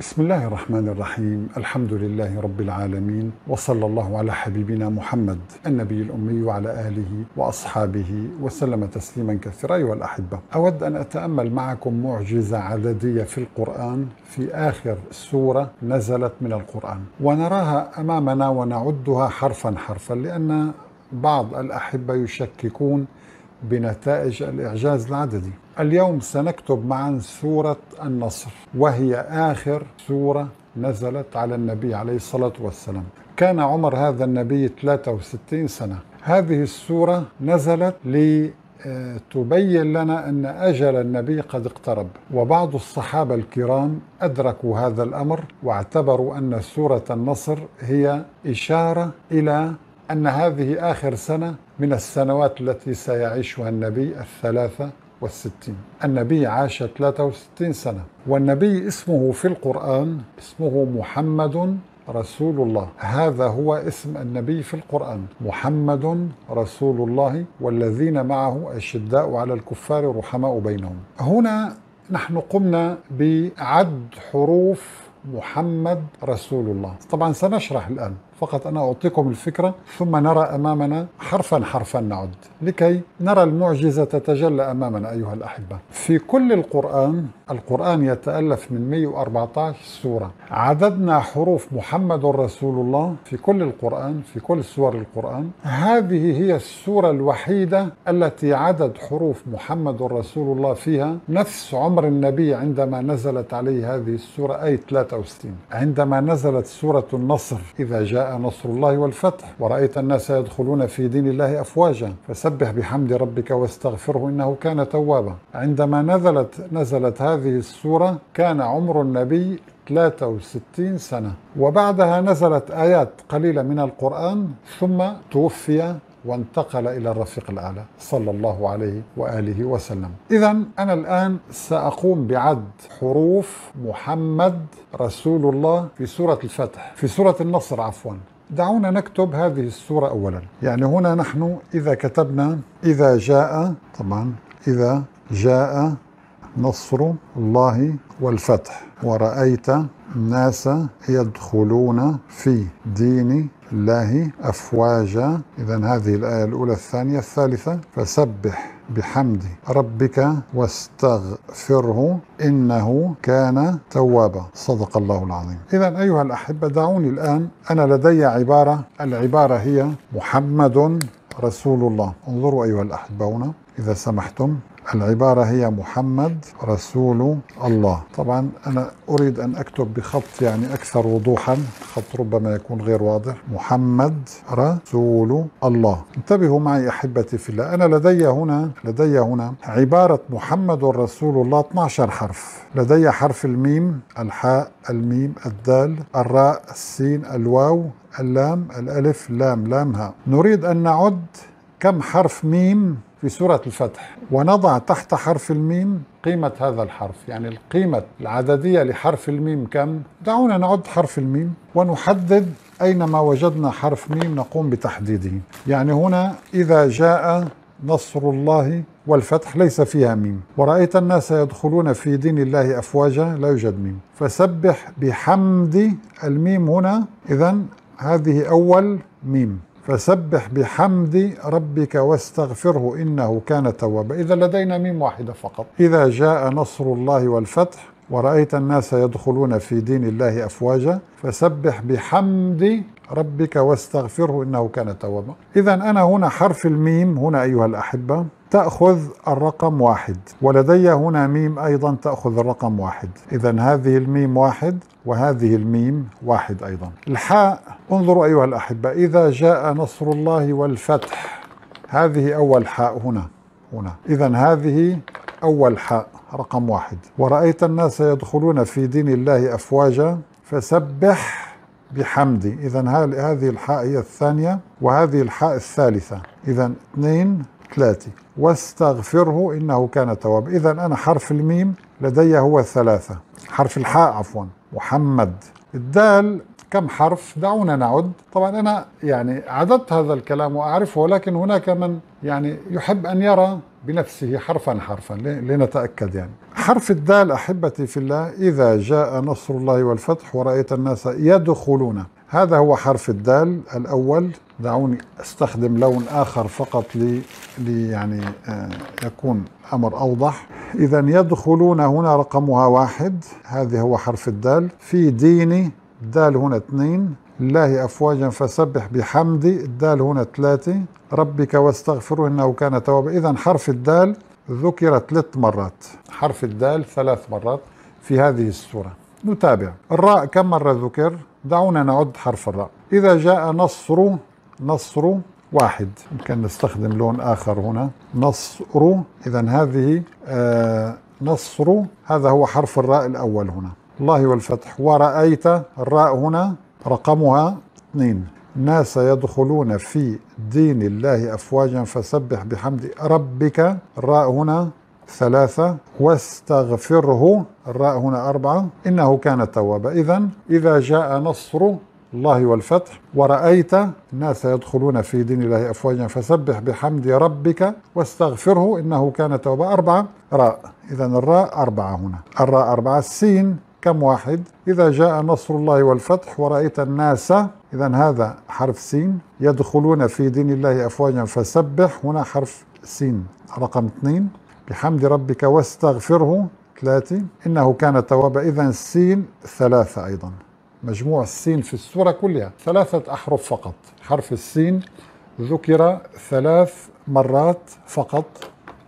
بسم الله الرحمن الرحيم. الحمد لله رب العالمين وصلى الله على حبيبنا محمد النبي الأمي وعلى آله وأصحابه وسلم تسليما كثيرا. أيها الأحبة أود أن أتأمل معكم معجزة عددية في القرآن في آخر سورة نزلت من القرآن ونراها أمامنا ونعدها حرفا حرفا لأن بعض الأحبة يشككون بنتائج الإعجاز العددي. اليوم سنكتب معا سورة النصر وهي آخر سورة نزلت على النبي عليه الصلاة والسلام. كان عمر هذا النبي 63 سنة. هذه السورة نزلت لتبين لنا أن أجل النبي قد اقترب وبعض الصحابة الكرام أدركوا هذا الأمر واعتبروا أن سورة النصر هي إشارة إلى أن هذه آخر سنة من السنوات التي سيعيشها النبي الثلاثة والستين. النبي عاش 63 سنة. والنبي اسمه في القرآن اسمه محمد رسول الله. هذا هو اسم النبي في القرآن. محمد رسول الله والذين معه أشداء على الكفار رحماء بينهم. هنا نحن قمنا بعد حروف محمد رسول الله. طبعا سنشرح الآن. فقط أنا أعطيكم الفكرة ثم نرى أمامنا حرفا حرفا نعد لكي نرى المعجزة تتجلى أمامنا أيها الأحبة. في كل القرآن القرآن يتألف من 114 سورة. عددنا حروف محمد رسول الله في كل القرآن في كل سور القرآن. هذه هي السورة الوحيدة التي عدد حروف محمد رسول الله فيها. نفس عمر النبي عندما نزلت عليه هذه السورة أي 63 عندما نزلت سورة النصر إذا جاء نصر الله والفتح ورأيت الناس يدخلون في دين الله أفواجا. فسبح بحمد ربك واستغفره إنه كان توابا. عندما نزلت نزلت هذه السورة كان عمر النبي 63 سنة. وبعدها نزلت آيات قليلة من القرآن ثم توفي وانتقل إلى الرفيق الأعلى صلى الله عليه وآله وسلم. إذا أنا الآن سأقوم بعد حروف محمد رسول الله في سورة الفتح في سورة النصر عفوا. دعونا نكتب هذه السورة أولا. يعني هنا نحن إذا كتبنا إذا جاء طبعا إذا جاء نصر الله والفتح. ورأيت الناس يدخلون في دين الله أفواجا. إذا هذه الآية الأولى الثانية الثالثة فسبح بحمد ربك واستغفره إنه كان توابا. صدق الله العظيم. إذا أيها الأحبة دعوني الآن. أنا لدي عبارة. العبارة هي محمد رسول الله. انظروا أيها الأحبة هنا إذا سمحتم. العبارة هي محمد رسول الله. طبعا أنا أريد أن أكتب بخط يعني أكثر وضوحا خط ربما يكون غير واضح. محمد رسول الله. انتبهوا معي أحبتي في الله أنا لدي هنا لدي هنا عبارة محمد رسول الله 12 حرف. لدي حرف الميم الحاء الميم الدال الراء السين الواو اللام الألف لام لام ها. نريد أن نعد كم حرف ميم؟ في سورة الفتح. ونضع تحت حرف الميم قيمة هذا الحرف. يعني القيمة العددية لحرف الميم كم؟ دعونا نعد حرف الميم ونحدد أينما وجدنا حرف ميم نقوم بتحديده. يعني هنا إذا جاء نصر الله والفتح ليس فيها ميم. ورأيت الناس يدخلون في دين الله أفواجا لا يوجد ميم. فسبح بحمد الميم هنا. إذا هذه أول ميم. فسبح بحمد ربك واستغفره إنه كان توابا. إذا لدينا ميم واحدة فقط. إذا جاء نصر الله والفتح ورأيت الناس يدخلون في دين الله أفواجا فسبح بحمد ربك واستغفره إنه كان توابا. إذا أنا هنا حرف الميم هنا أيها الأحبة. تأخذ الرقم واحد. ولدي هنا ميم أيضا تأخذ الرقم واحد. إذا هذه الميم واحد وهذه الميم واحد أيضا. الحاء انظروا أيها الأحبة إذا جاء نصر الله والفتح هذه أول حاء هنا هنا. إذا هذه أول حاء رقم واحد. ورأيت الناس يدخلون في دين الله أفواجا فسبح بحمدي إذا هذه الحاء هي الثانية وهذه الحاء الثالثة. إذا اثنين ثلاثة. واستغفره إنه كان توابا إذا أنا حرف الميم لدي هو ثلاثة حرف الحاء عفوا. محمد. الدال كم حرف؟ دعونا نعد. طبعا أنا يعني عددت هذا الكلام وأعرفه ولكن هناك من يعني يحب أن يرى بنفسه حرفا حرفا لنتأكد يعني. حرف الدال أحبتي في الله إذا جاء نصر الله والفتح ورأيت الناس يدخلون. هذا هو حرف الدال الأول. دعوني أستخدم لون آخر فقط لي, لي يعني آه يكون أمر أوضح. إذا يدخلون هنا رقمها واحد. هذا هو حرف الدال. في ديني الدال هنا اثنين. الله أفواجا فسبح بحمدي. الدال هنا ثلاثة. ربك واستغفره إنه كان توابا. إذا حرف الدال ذكر ثلاث مرات. حرف الدال ثلاث مرات في هذه السورة. نتابع. الراء كم مرة ذكر؟ دعونا نعد حرف الراء. إذا جاء نصر نصر واحد. يمكن نستخدم لون آخر هنا. نصر إذا هذه آه نصر هذا هو حرف الراء الأول هنا. الله والفتح. ورأيت الراء هنا رقمها اثنين. الناس يدخلون في دين الله أفواجا فسبح بحمد ربك. الراء هنا ثلاثة واستغفره الراء هنا أربعة إنه كان توابا. إذا إذا جاء نصر الله والفتح ورأيت الناس يدخلون في دين الله أفواجا فسبح بحمد ربك واستغفره إنه كان توابا. أربعة راء. إذا الراء أربعة هنا. الراء أربعة السين كم واحد؟ إذا جاء نصر الله والفتح ورأيت الناس إذا هذا حرف سين يدخلون في دين الله أفواجا فسبح هنا حرف سين رقم اثنين. بحمد ربك واستغفره. ثلاثة. إنه كان توابا إذا السين ثلاثة أيضا. مجموع السين في السورة كلها. ثلاثة أحرف فقط. حرف السين ذكر ثلاث مرات فقط.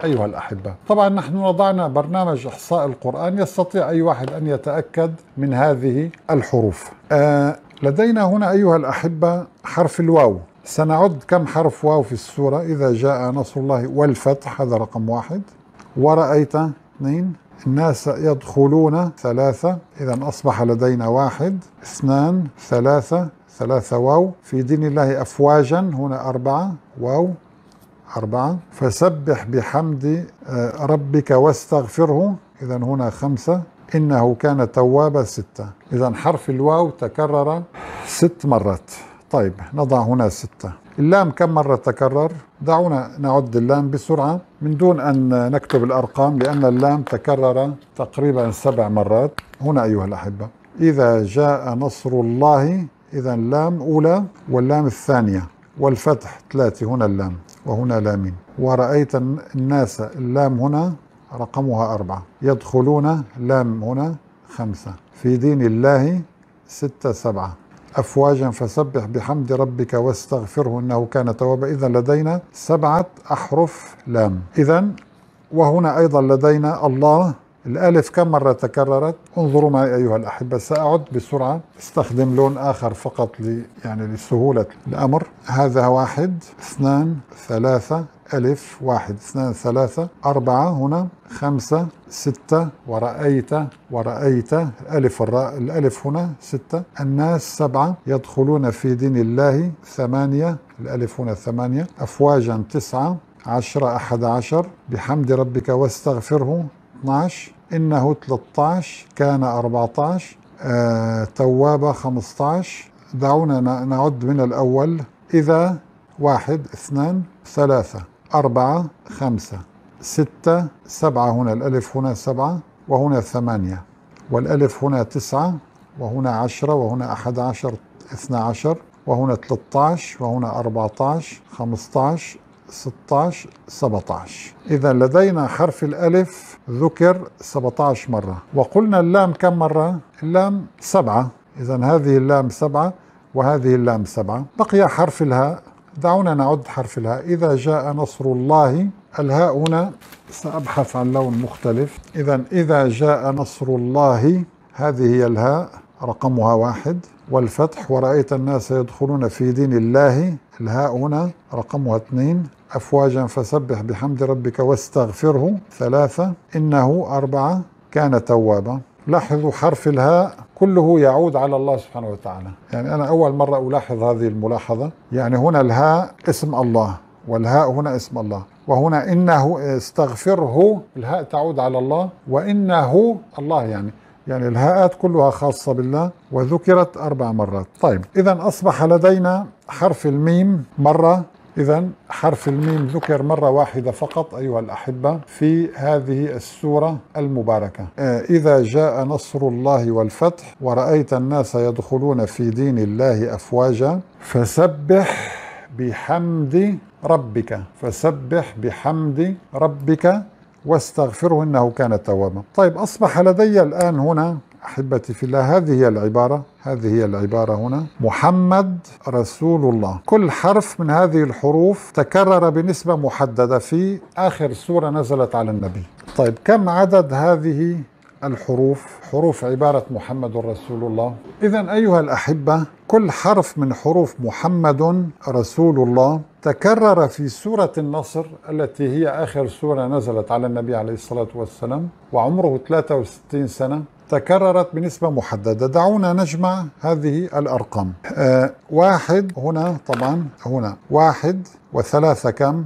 أيها الأحبة. طبعا نحن وضعنا برنامج إحصاء القرآن. يستطيع أي واحد أن يتأكد من هذه الحروف. آه لدينا هنا أيها الأحبة حرف الواو. سنعد كم حرف واو في السورة؟ إذا جاء نصر الله والفتح هذا رقم واحد. ورأيت اثنين. الناس يدخلون ثلاثة. إذا أصبح لدينا واحد. اثنان ثلاثة ثلاثة واو. في دين الله أفواجا. هنا أربعة. واو. أربعة. فسبح بحمد ربك واستغفره. إذا هنا خمسة. إنه كان توابا ستة. إذا حرف الواو تكرر ست مرات. طيب نضع هنا ستة. اللام كم مرة تكرر؟ دعونا نعد اللام بسرعة من دون أن نكتب الأرقام لأن اللام تكرر تقريبا سبع مرات. هنا أيها الأحبة إذا جاء نصر الله إذا اللام أولى واللام الثانية والفتح ثلاثة هنا اللام وهنا لامين ورأيت الناس اللام هنا رقمها أربعة يدخلون لام هنا خمسة. في دين الله ستة سبعة. أفواجا فسبح بحمد ربك واستغفره إنه كان توابا. إذا لدينا سبعة أحرف لام. إذا وهنا أيضا لدينا الله. الألف كم مرة تكررت؟ انظروا معي أيها الأحبة سأعد بسرعة. استخدم لون آخر فقط لي يعني لسهولة الأمر. هذا واحد اثنان ثلاثة ألف واحد اثنان ثلاثة أربعة هنا خمسة ستة ورأيت ورأيت الألف الراء الألف هنا ستة الناس سبعة يدخلون في دين الله ثمانية الألف هنا ثمانية أفواجا تسعة عشرة أحد عشر بحمد ربك واستغفره 12 إنه 13 كان 14 آه توابة 15 دعونا نعد من الأول. إذا واحد اثنان ثلاثة. أربعة خمسة ستة سبعة هنا الألف هنا سبعة وهنا ثمانية. والألف هنا تسعة وهنا عشرة وهنا أحد عشر اثنى عشر وهنا 13 وهنا 14 15 16 17 إذا لدينا حرف الألف ذكر 17 مرة. وقلنا اللام كم مرة؟ اللام سبعة. إذا هذه اللام سبعة وهذه اللام سبعة. بقي حرف الهاء. دعونا نعد حرف الهاء إذا جاء نصر الله الهاء هنا سأبحث عن لون مختلف. إذا إذا جاء نصر الله هذه هي الهاء رقمها واحد. والفتح ورأيت الناس يدخلون في دين الله الهاء هنا رقمها اثنين. أفواجا فسبح بحمد ربك واستغفره. ثلاثة إنه أربعة كان توابا. لاحظوا حرف الهاء كله يعود على الله سبحانه وتعالى. يعني أنا أول مرة ألاحظ هذه الملاحظة. يعني هنا الهاء اسم الله والهاء هنا اسم الله. وهنا إنه استغفره الهاء تعود على الله. وإنه الله يعني يعني الهاءات كلها خاصة بالله. وذكرت أربع مرات. طيب إذا أصبح لدينا حرف الميم مرة. إذا حرف الميم ذكر مرة واحدة فقط أيها الأحبة في هذه السورة المباركة آه، إذا جاء نصر الله والفتح ورأيت الناس يدخلون في دين الله أفواجا فسبح بحمد ربك فسبح بحمد ربك واستغفره إنه كان توابا. طيب أصبح لدي الآن هنا أحبتي في الله هذه هي العبارة هذه هي العبارة هنا. محمد رسول الله. كل حرف من هذه الحروف تكرر بنسبة محددة في آخر سورة نزلت على النبي. طيب كم عدد هذه الحروف؟ حروف عبارة محمد رسول الله. إذا أيها الأحبة كل حرف من حروف محمد رسول الله تكرر في سورة النصر التي هي آخر سورة نزلت على النبي عليه الصلاة والسلام وعمره 63 سنة. تكررت بنسبة محددة. دعونا نجمع هذه الأرقام. آه واحد هنا طبعا هنا. واحد وثلاثة كم؟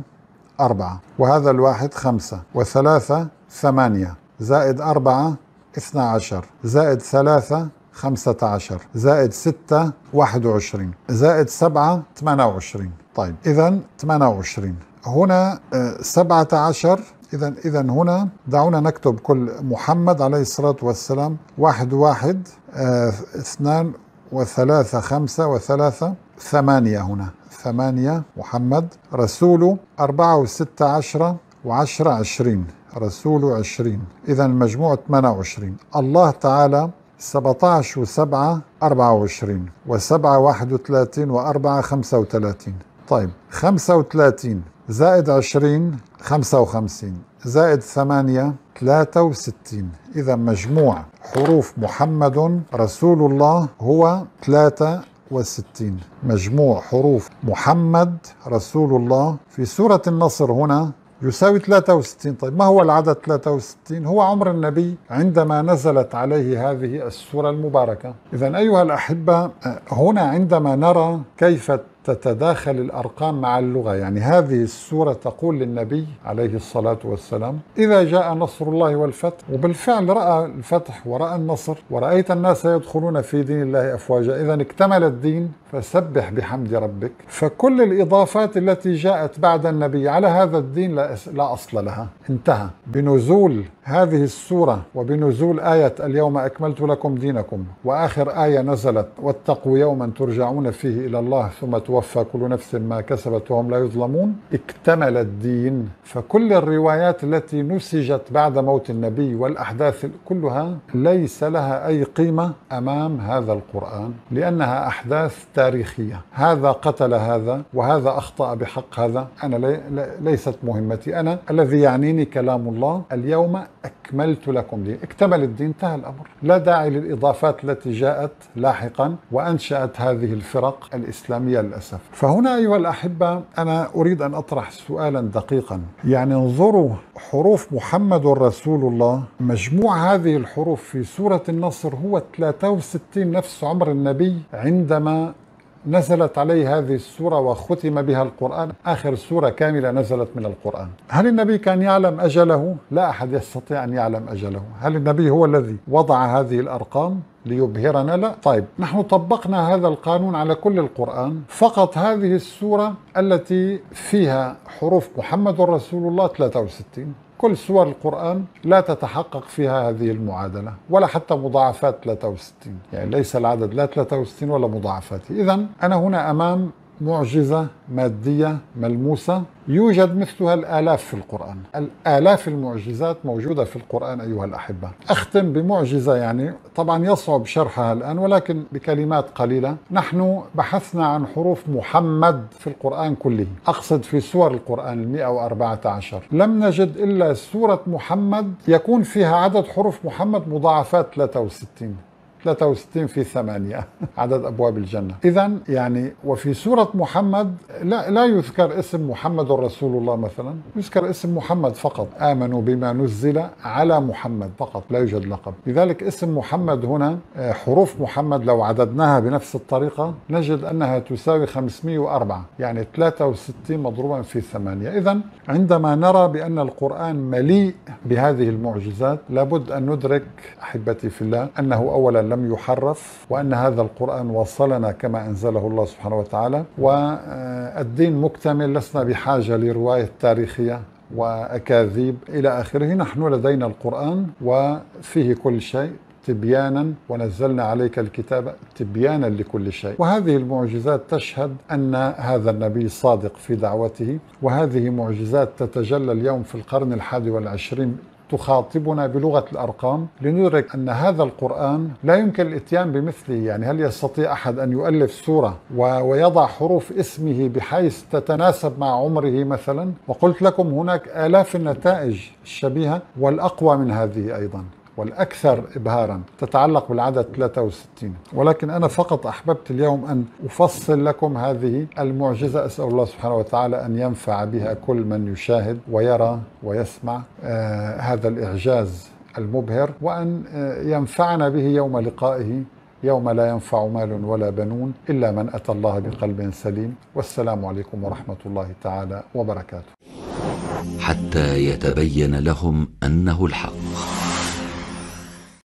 أربعة. وهذا الواحد خمسة. وثلاثة ثمانية. زائد أربعة اثنى عشر. زائد ثلاثة خمسة عشر. زائد ستة واحد وعشرين. زائد سبعة ثمانية وعشرين. طيب إذا ثمانية وعشرين. هنا آه، سبعة عشر إذا إذا هنا دعونا نكتب كل محمد عليه الصلاة والسلام واحد واحد آه، اثنان وثلاثة خمسة وثلاثة ثمانية هنا. ثمانية محمد رسول أربعة وستة عشرة وعشرة عشرين. رسول عشرين. إذا المجموع 28 الله تعالى 17 و7 24 و7 31 و4 35 طيب 35 زائد 20 55 زائد 8 63 إذا مجموع حروف محمد رسول الله هو 63 مجموع حروف محمد رسول الله في سورة النصر هنا يساوي 63 طيب ما هو العدد 63 هو عمر النبي عندما نزلت عليه هذه السورة المباركة. إذا أيها الأحبة هنا عندما نرى كيف تتداخل الأرقام مع اللغة، يعني هذه السورة تقول للنبي عليه الصلاة والسلام: إذا جاء نصر الله والفتح، وبالفعل رأى الفتح ورأى النصر، ورأيت الناس يدخلون في دين الله أفواجا، اذا اكتمل الدين فسبح بحمد ربك، فكل الإضافات التي جاءت بعد النبي على هذا الدين لا أصل لها، انتهى. بنزول هذه السورة وبنزول آية اليوم أكملت لكم دينكم، وآخر آية نزلت واتقوا يوما ترجعون فيه إلى الله ثم توفى كل نفس ما كسبت وهم لا يظلمون. اكتمل الدين. فكل الروايات التي نسجت بعد موت النبي والأحداث كلها ليس لها أي قيمة أمام هذا القرآن لأنها أحداث تاريخية. هذا قتل هذا وهذا أخطأ بحق هذا. أنا لي ليست مهمتي. أنا الذي يعنيني كلام الله اليوم أكملت لكم دين. اكتمل الدين انتهى الأمر. لا داعي للإضافات التي جاءت لاحقا وأنشأت هذه الفرق الإسلامية للأسف. فهنا أيها الأحبة أنا أريد أن أطرح سؤالا دقيقا. يعني انظروا حروف محمد رسول الله مجموع هذه الحروف في سورة النصر هو 63 نفس عمر النبي عندما نزلت عليه هذه السورة وختم بها القرآن. آخر سورة كاملة نزلت من القرآن. هل النبي كان يعلم أجله؟ لا أحد يستطيع أن يعلم أجله. هل النبي هو الذي وضع هذه الأرقام؟ ليبهرنا؟ لا. طيب نحن طبقنا هذا القانون على كل القرآن. فقط هذه السورة التي فيها حروف محمد رسول الله 63 كل سور القرآن لا تتحقق فيها هذه المعادلة ولا حتى مضاعفات 63 يعني ليس العدد لا 63 ولا مضاعفاته. إذا أنا هنا أمام معجزة مادية ملموسة يوجد مثلها الآلاف في القرآن. الآلاف المعجزات موجودة في القرآن أيها الأحبة. أختم بمعجزة يعني طبعا يصعب شرحها الآن ولكن بكلمات قليلة. نحن بحثنا عن حروف محمد في القرآن كله. أقصد في سور القرآن المئة وأربعة عشر. لم نجد إلا سورة محمد يكون فيها عدد حروف محمد مضاعفات 63 63 في ثمانية عدد أبواب الجنة. إذا يعني وفي سورة محمد لا, لا يذكر اسم محمد رسول الله مثلا يذكر اسم محمد فقط. آمنوا بما نزل على محمد فقط لا يوجد لقب. لذلك اسم محمد هنا آه، حروف محمد لو عددناها بنفس الطريقة نجد أنها تساوي 504 يعني 63 مضروبا في ثمانية. إذا عندما نرى بأن القرآن مليء بهذه المعجزات لابد أن ندرك أحبتي في الله أنه أولا لم يحرف وأن هذا القرآن وصلنا كما أنزله الله سبحانه وتعالى. والدين مكتمل لسنا بحاجة لرواية تاريخية وأكاذيب إلى آخره. نحن لدينا القرآن وفيه كل شيء تبيانا ونزلنا عليك الكتاب تبيانا لكل شيء. وهذه المعجزات تشهد أن هذا النبي صادق في دعوته وهذه معجزات تتجلى اليوم في القرن الحادي والعشرين تخاطبنا بلغة الأرقام لندرك أن هذا القرآن لا يمكن الإتيان بمثله. يعني هل يستطيع أحد أن يؤلف سورة ويضع حروف اسمه بحيث تتناسب مع عمره مثلا؟ وقلت لكم هناك آلاف النتائج الشبيهة والأقوى من هذه أيضا. والأكثر إبهارا تتعلق بالعدد 63 ولكن أنا فقط أحببت اليوم أن أفصل لكم هذه المعجزة. أسأل الله سبحانه وتعالى أن ينفع بها كل من يشاهد ويرى ويسمع آه هذا الإعجاز المبهر وأن آه ينفعنا به يوم لقائه يوم لا ينفع مال ولا بنون إلا من أتى الله بقلب سليم. والسلام عليكم ورحمة الله تعالى وبركاته. حتى يتبين لهم أنه الحق.